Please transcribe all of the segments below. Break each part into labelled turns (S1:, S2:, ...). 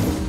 S1: you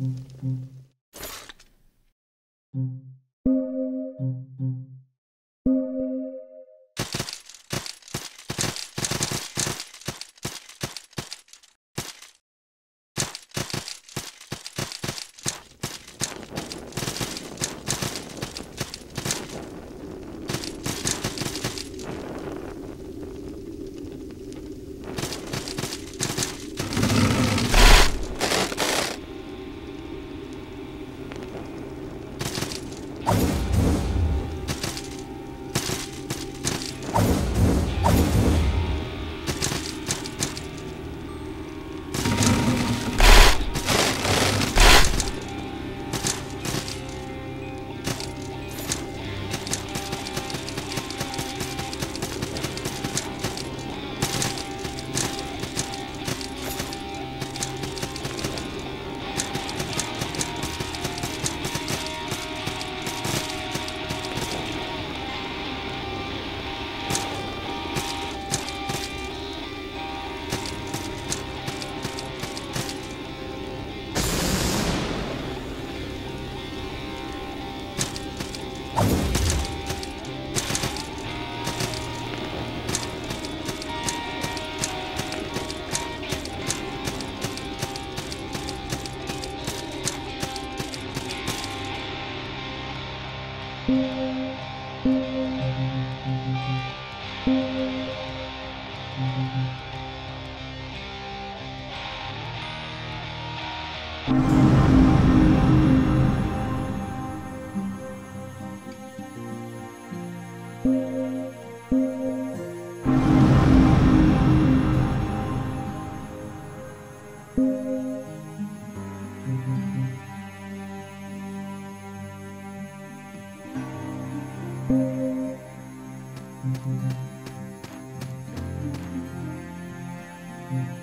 S1: Mm-hmm. Thank you.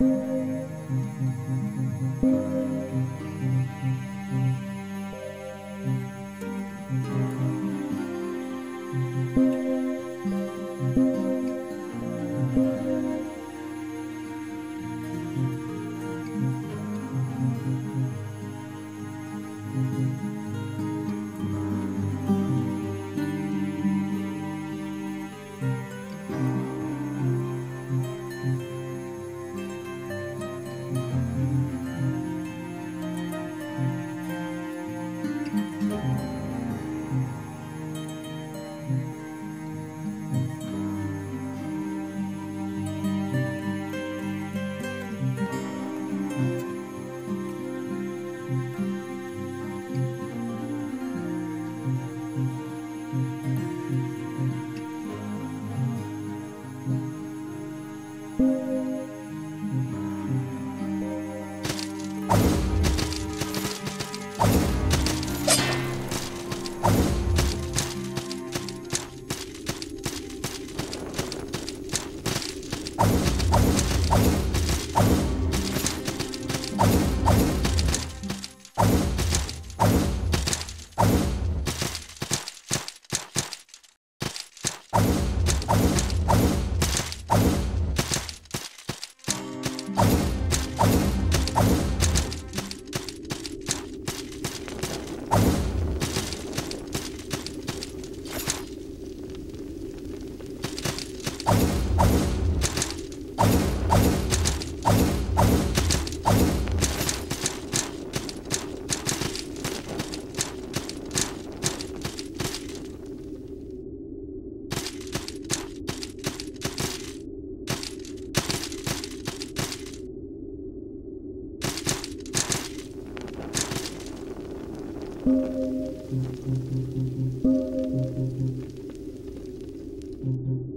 S1: Thank you. you Thank you.